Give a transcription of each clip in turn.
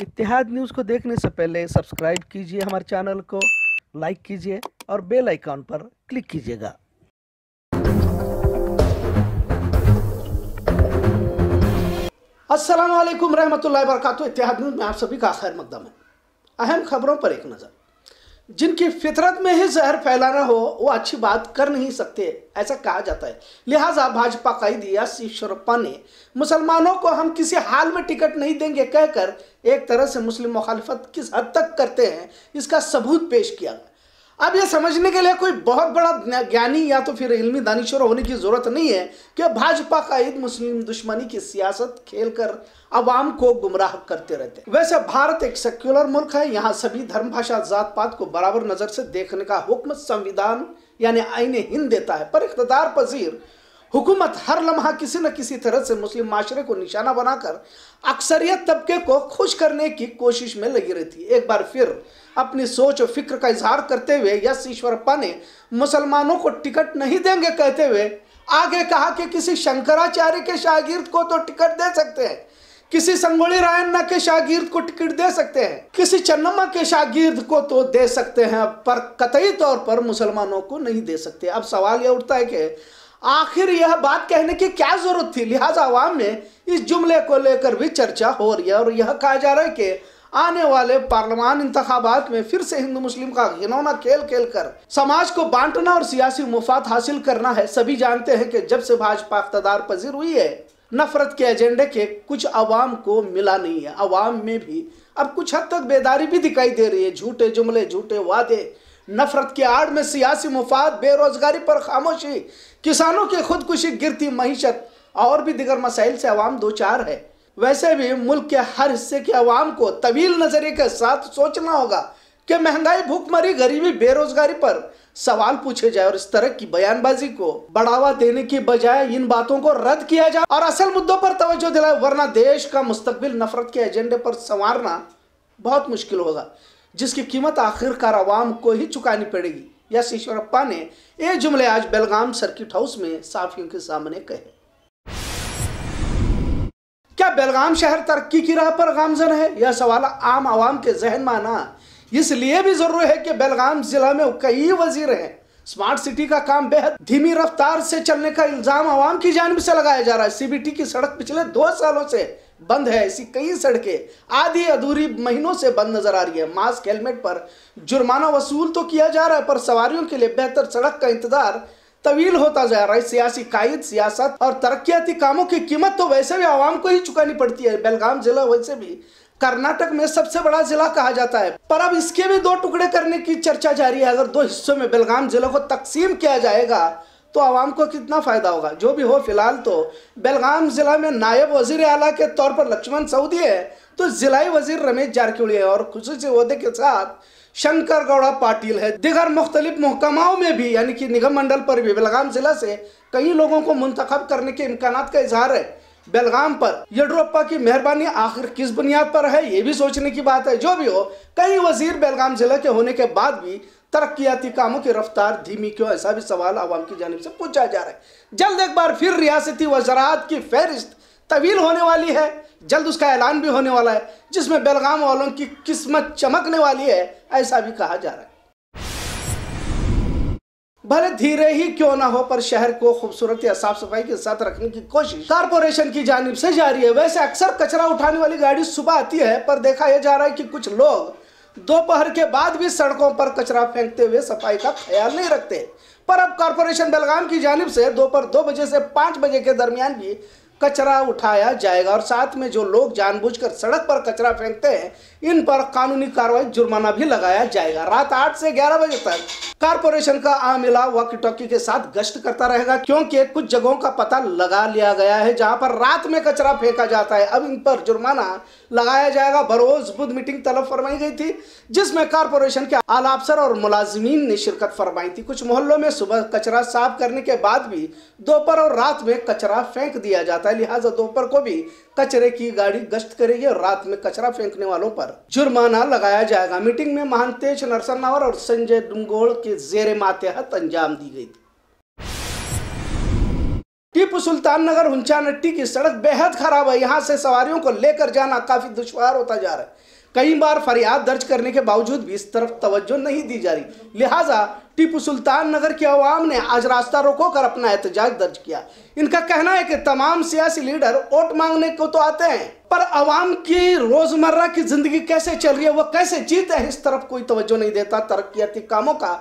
इतिहाद news को देखने से पहले सब्सक्राइब कीजिए हमारे चैनल को, लाइक कीजिए और बेल आइकॉन पर क्लिक कीजिएगा। अस्सलाम वालेकुम रहमतुल्लाहि व इतिहाद न्यूज़ में आप सभी का खैर मकदम है। अहम खबरों पर एक नज़र। जिनकी फितरत में ही जहर फैलाना हो, वो अच्छी बात कर नहीं सकते, ऐसा कहा जाता है। लिहाजा भाजपा कायदी यासी शरप्पा ने। मुसलमानों को हम किसी हाल में टिकट नहीं देंगे कहकर एक तरह से मुस्लिम मुखालफत किस हद तक करते हैं, इसका सबूत पेश किया अब यह समझने के लिए कोई बहुत बड़ा ज्ञानी या तो फिर इल्मी दानिश्वर होने की ज़रूरत नहीं है कि भाजपा कायद मुस्लिम दुश्मनी की सियासत खेलकर अवाम को गुमराह करते रहते हैं। वैसे भारत एक सेक्युलर मुल्क है, यहाँ सभी धर्म भाषा जात पात को बराबर नज़र से देखने का हुक्म संविधान, यानी आईने हिंद देता है। पर इकतदार पजीर हुकूमत हर लम्हा किसी न किसी तरह से मुस्लिम माशरे को निशाना बनाकर अक्सरियत तबके को खुश करने की कोशिश में लगी रहती है। एक बार फिर अपनी सोच और फ़िक्र का इजहार करते हुए यश ईश्वरप्पा ने मुसलमानों को टिकट नहीं देंगे कहते हुए आगे कहा कि किसी शंकराचार्य के शागिर्द को तो टिकट दे सकते हैं, किसी संगोली रायन्ना के शागिर्द को टिकट दे सकते हैं, किसी चन्नम्मा के शागिर्द को तो दे सकते हैं, पर कतई तौर पर मुसलमानों को नहीं दे सकते। अब सवाल यह उठता है कि आखिर यह बात कहने की क्या ज़रूरत थी? लिहाजा आवाम में इस जुमले को लेकर भी चर्चा हो रही है और यह कहा जा रहा है कि आने वाले पार्लियामान इंतबात में फिर से हिंदू मुस्लिम का घिनौना खेल खेल कर समाज को बांटना और सियासी मुफात हासिल करना है। सभी जानते हैं कि जब से भाजपा अख्तदार पजीर हुई है, नफरत के एजेंडे के कुछ अवाम को मिला नहीं है। अवाम में भी अब कुछ हद तक बेदारी भी दिखाई दे रही है। झूठे जुमले, झूठे वादे नफरत की आड़ में सियासी मुफाद, बेरोजगारी पर खामोशी, किसानों की खुदकुशी गिरती मीशत और भी दिगर मसाइल से अवाम दो चार है। वैसे भी मुल्क के हर हिस्से के अवाम को तवील नज़रिए के साथ सोचना होगा कि महँगाई, भूखमरी, गरीबी, बेरोजगारी पर सवाल पूछे जाए, और इस तरह की बयानबाजी को बढ़ावा देने की बजाय इन बातों को रद्द किया जाए। और असल मुद्दों पर तवज्जो दिलाए, वरना देश का मुस्तकबिल नफरत के एजेंडे पर संवारना बहुत मुश्किल होगा। जिसकी कीमत आखिरकार आवाम को ही चुकानी पड़ेगी। यश ईश्वरप्पा ने ये जुमले आज बेलगाम सर्किट हाउस में साफियों के सामने कहे। क्या बेलगाम शहर तरक्की की राह पर गामजन है? यह सवाल आम आवाम के जहन में आना इसलिए भी ज़रूरी है कि बेलगाम जिला में कई वज़ीर हैं। स्मार्ट सिटी का काम बेहद धीमी रफ्तार से चलने का इल्ज़ाम आवाम की जानब से लगाया जा रहा है। सीबीटी की सड़क पिछले दो सालों से बंद है। ऐसी कई सड़कें आधी अधूरी महीनों से बंद नज़र आ रही है। मास्क, हेलमेट पर जुर्माना वसूल तो किया जा रहा है, पर सवारियों के लिए बेहतर सड़क का इंतज़ार तवील होता जा रहा है। सियासी कायद, सियासत और तरक्याती कामों की कीमत तो वैसे भी आवाम को ही चुकानी पड़ती है। बेलगाम जिला वैसे भी कर्नाटक में सबसे बड़ा जिला कहा जाता है। पर अब इसके भी दो टुकड़े करने की चर्चा जारी है। अगर दो हिस्सों में बेलगाम जिला को तकसीम किया जाएगा तो आवाम को कितना फ़ायदा होगा? जो भी हो, फ़िलहाल तो। बेलगाम ज़िला में नायब वज़ीर अला के तौर पर लक्ष्मण सऊदी है तो जिलाई वज़ीर रमेश जारकीड़ी है और खुशी अहदे के साथ शंकर गौड़ा पाटिल है। दिगर मुख्तलिफ़ महकमाओं में भी, यानी कि निगम मंडल पर भी, बेलगाम जिला से कई लोगों को मुंतखब करने के इम्कान का इजहार है। बेलगाम पर। येड्रोप्पा की मेहरबानी आखिर किस बुनियाद पर है, ये भी सोचने की बात है। जो भी हो, कई वज़ीर बेलगाम ज़िले के होने के बाद भी तरक्याती कामों की रफ्तार धीमी क्यों ऐसा भी सवाल आवाम की जानब से पूछा जा रहा है। जल्द एक बार फिर रियासती वजरात की फहरिस्त तवील होने वाली है। जल्द उसका ऐलान भी होने वाला है, जिसमें बेलगाम वालों की किस्मत चमकने वाली है, ऐसा भी कहा जा रहा है। भले धीरे ही क्यों ना हो, पर शहर को खूबसूरत या साफ़ सफ़ाई के साथ रखने की कोशिश। कारपोरेशन की जानब से जारी है। वैसे अक्सर कचरा उठाने वाली गाड़ी सुबह आती है, पर देखा यह जा रहा है कि कुछ लोग दोपहर के बाद भी सड़कों पर कचरा फेंकते हुए सफ़ाई का ख्याल नहीं रखते। पर अब कारपोरेशन बेलगाम की जानब से दोपहर दो बजे से पाँच बजे के दरमियान भी कचरा उठाया जाएगा और साथ में जो लोग जानबूझकर सड़क पर कचरा फेंकते हैं, इन पर कानूनी कार्रवाई, जुर्माना भी लगाया जाएगा। रात आठ से ग्यारह बजे तक कारपोरेशन का आमिला वॉकी टॉकी के साथ गश्त करता रहेगा, क्योंकि कुछ जगहों का पता लगा लिया गया है जहाँ पर रात में कचरा फेंका जाता है। अब इन पर जुर्माना लगाया जाएगा। बरोज बुध मीटिंग तलब फरमाई गई थी, जिसमें कारपोरेशन के आला अफसर और मुलाजमीन ने शिरकत फरमाई थी। कुछ मोहल्लों में सुबह कचरा साफ़ करने के बाद भी दोपहर और रात में कचरा फेंक दिया जाता है। लिहाजा दोपहर को भी कचरे की गाड़ी गश्त करेगी और रात में कचरा फेंकने वालों पर जुर्माना लगाया जाएगा। मीटिंग में महांतेश नरसन्नावर और संजय डुंगोड़ के जेर मातहत अंजाम दी गई थी। टीपू सुल्तान नगर हुंचा नट्टी की सड़क बेहद खराब है। यहाँ से सवारियों को लेकर जाना काफ़ी दुश्वार होता जा रहा है। कई बार फरियाद दर्ज करने के बावजूद भी इस तरफ़ तवज्जो नहीं दी जा रही। लिहाजा टीपू सुल्तान नगर के अवाम ने आज रास्ता रोको कर अपना एहतजाज दर्ज किया। इनका कहना है कि तमाम सियासी लीडर वोट मांगने को तो आते हैं, पर अवाम की रोज़मर्रा की ज़िंदगी कैसे चल रही है, वो कैसे जीते हैं, इस तरफ़ कोई तवज्जो नहीं देता। तरक्याती कामों का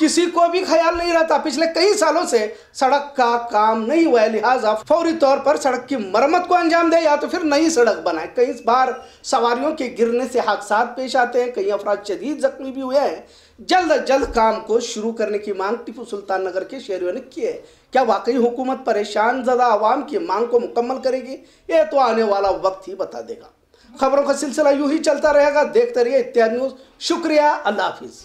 किसी को भी ख्याल नहीं रहता। पिछले कई सालों से सड़क का काम नहीं हुआ है, लिहाजा फौरी तौर पर सड़क की मरम्मत को अंजाम दे या तो फिर नई सड़क बनाए। कई बार सवारियों के गिरने से हादसा पेश आते हैं। कई अफराज शदीद जख्मी भी हुए हैं। जल्द अज जल्द काम को शुरू करने की मांग टीपू सुल्तान नगर के शहरियों ने की है। क्या वाकई हुकूमत परेशान ज़्यादा आवाम की मांग को मुकम्मल करेगी? ये तो आने वाला वक्त ही बता देगा। खबरों का सिलसिला यूँ ही चलता रहेगा। देखते रहिए इत्यादि न्यूज़। शुक्रिया। अल्लाह हाफिज़।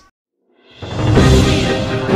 Thank you.